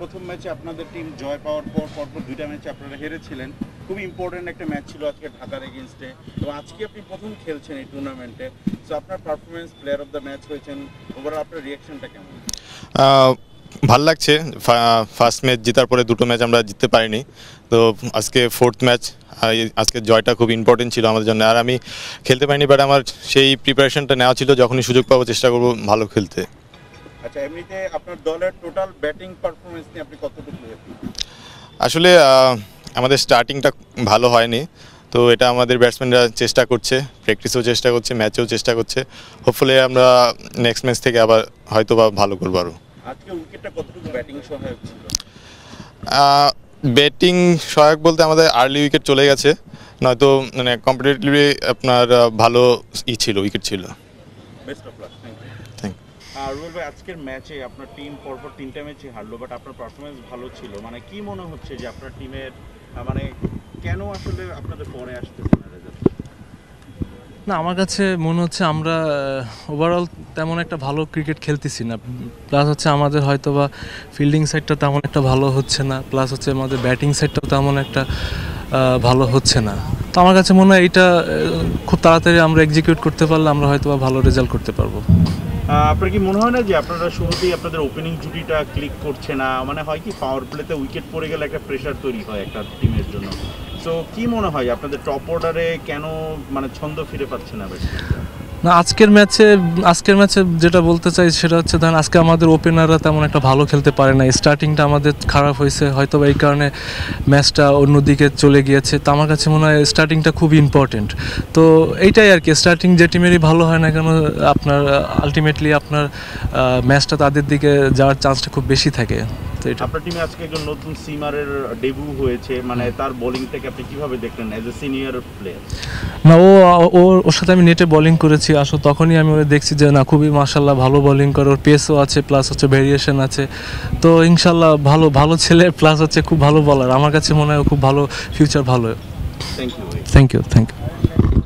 প্রথম ম্যাচে আপনাদের টিম জয় পাওয়ার পর, পরপর দুইটা ম্যাচে আপনারা হেরেছিলেন। খুবই ইম্পর্টেন্ট একটা ম্যাচ ছিল আজকে ঢাকার এগেনস্টে এবং আজকে আপনি প্রথম খেলছেন এই টুর্নামেন্টে সো আপনার performance player of the match হয়েছেন। ওভারঅল আপনার রিয়াকশনটা কেমন? ভালো লাগছে। ফার্স্ট ম্যাচ জেতার পরে দুটো ম্যাচ আমরা জিততে পারিনি। তো, আজকে ফোর্থ ম্যাচ আজকে জয়টা খুব ইম্পর্টেন্ট ছিল আমাদের জন্য। আর আমি খেলতে পারিনি বাট আমার সেই প্রিপারেশনটা নেওয়া ছিল। যখনই সুযোগ পাবো, চেষ্টা করব ভালো খেলতে। আচ্ছা এমনিতে আপনার দলের টোটাল ব্যাটিং পারফরমেন্স নিয়ে আপনি কতটুকু আসলে আমাদের স্টার্টিংটা ভালো হয়নি। তো এটা আমাদের ব্যাটসম্যানরা চেষ্টা করছে প্র্যাকটিসও চেষ্টা করছে ম্যাচেও চেষ্টা করছে। হোপফুলি আমরা নেক্সট ম্যাচ থেকে আবার হয়তো বা ভালো করব আরও ব্যাটিং সহায়ক বলতে আমাদের আর্লি উইকেট চলে গেছে। নয়তো মানে কম্পিটিটিভলি আপনার ভালো ই ছিল উইকেট ছিল। বেস্ট অফ লাক রুবেল ভাই, আজকের ম্যাচে আপনার টিম পরপর তিনটা ম্যাচে হারলো বাট আপনার পারফরমেন্স ভালো ছিল। মানে কি মনে হচ্ছে যে আপনার টিমের মানে কেন আসলে আপনাদের পরে না আমার কাছে মনে হচ্ছে আমরা ওভারঅল তেমন একটা ভালো ক্রিকেট খেলতেছি না। প্লাস হচ্ছে আমাদের হয়তো বা ফিল্ডিং সাইডটা তেমন একটা ভালো হচ্ছে না প্লাস হচ্ছে আমাদের ব্যাটিং সাইডটাও তেমন একটা ভালো হচ্ছে না। তো আমার কাছে মনে হয় এটা খুব তাড়াতাড়ি আমরা এক্সিকিউট করতে পারলে আমরা হয়তো বা ভালো রেজাল্ট করতে পারব। আপনার কি মনে হয় না যে আপনারা শুরুতেই আপনাদের ওপেনিং জুটিটা ক্লিক করছে না? মানে হয় কি পাওয়ার প্লেতে উইকেট পড়ে গেলে একটা প্রেশার তৈরি হয় একটা টিমের জন্য। তো কি মনে হয়, আপনাদের টপ অর্ডারে কেন মানে ছন্দ ফিরে পাচ্ছে না ব্যাটসম্যানরা না, আজকের ম্যাচে আজকের ম্যাচে যেটা বলতে চাই সেটা হচ্ছে, ধরেন আজকে আমাদের ওপেনাররা তেমন একটা ভালো খেলতে পারে না স্টার্টিংটা আমাদের খারাপ হয়েছে হয়তো এই কারণে ম্যাচটা অন্যদিকে চলে গিয়েছে। তো আমার কাছে মনে হয় স্টার্টিংটা খুব ইম্পর্টেন্ট তো এইটাই আর কি স্টার্টিং যে টিমেরই ভালো হয় না কেন, আপনার আলটিমেটলি আপনার ম্যাচটা তাদের দিকে যাওয়ার চান্সটা খুব বেশি থাকে। তো এটা। আপনার টিমে আজকে একজন নতুন সিমারের ডেবিউ হয়েছে মানে তার বোলিংটাকে আপনি কীভাবে দেখলেন অ্যাজ এ সিনিয়র প্লেয়ার না ও ও- ওর সাথে আমি নেটে বোলিং করেছি আসলে তখনই আমি ওকে দেখছি যে না খুবই মার্শাল্লাহ ভালো বোলিং করে ওর পেসও আছে প্লাস হচ্ছে ভেরিয়েশন আছে। তো ইনশাল্লাহ ভালো ভালো ছেলে প্লাস হচ্ছে খুব ভালো বলার আমার কাছে মনে হয় খুব ভালো ফিউচার ভালো। Thank you thank you thank you